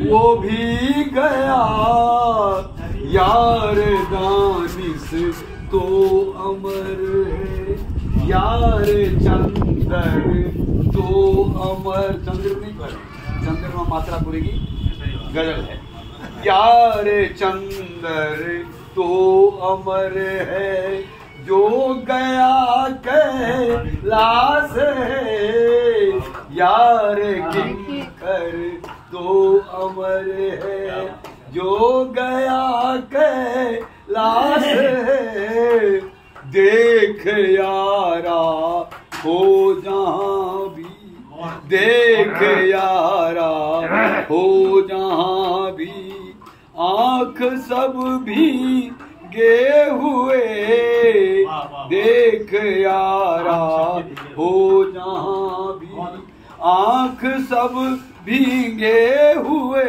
वो भी गया। यार दानिश तो अमर है। यार चंदर तो अमर। चंद्र नहीं कर चंद्र में मात्रा पूरी गज़ल है। यार चंदर तो अमर है। जो गया कैलाश है। यार किंकर तो अमर है जो गया कैलाश है। देख यारा हो जहाँ भी। देख यारा हो जहाँ भी। आँख सब भी गे हुए। देख यारा हो जहाँ भी। आँख सब भीगे हुए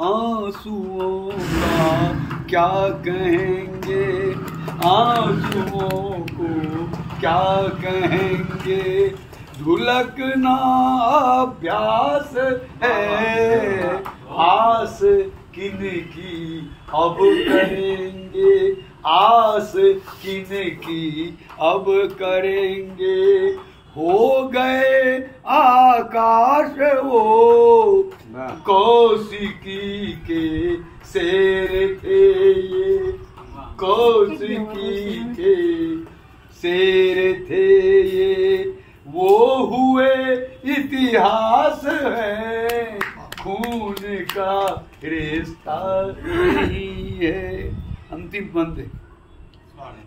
आंसुओं का क्या कहेंगे? आंसुओं को क्या कहेंगे? ढुलकना अभ्यास है। आस किन की अब करेंगे। आस किन की अब करेंगे। हो गए आकाश वो कौशिकी के शेर थे ये? कौशिकी के शेर थे ये? वो हुए इतिहास है खून का रिश्ता नहीं है। अंतिम बंद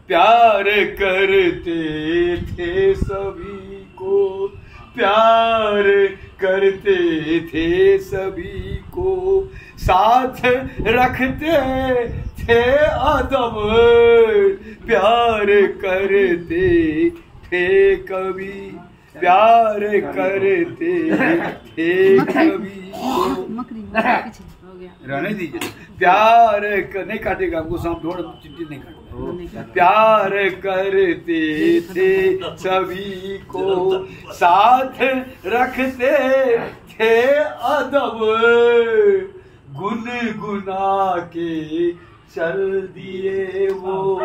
प्यार करते थे सभी को। प्यार करते थे सभी को, साथ रखते थे अदब प्यार करते थे कभी, प्यार करते थे कभी। रहने दीजिए। प्यार कर, नहीं काटेगा हमको थोड़ा चिट्ठी नहीं काटेगा। प्यार करते थे सभी को साथ रखते थे अदब। गुन गुना के चल दिए वो।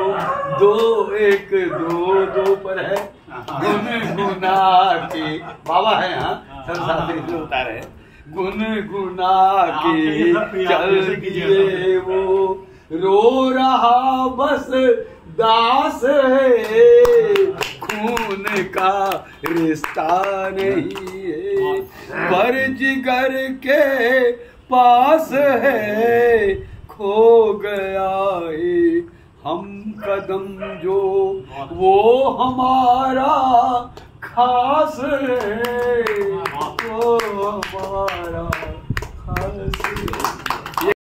दो एक दो दो पर है। गुन गुना के बाबा है हाँ। संसार से उतारे हैं। गुन गुना के चल दिए वो। रो रहा बस दास है। खून का रिश्ता नहीं है। पर जिगर के पास है। खो गया है हम कदम जो वो हमारा 가슴 고마라. 가슴